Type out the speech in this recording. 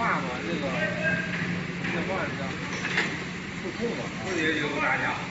话嘛，那个这话叫不控嘛，不也有打架？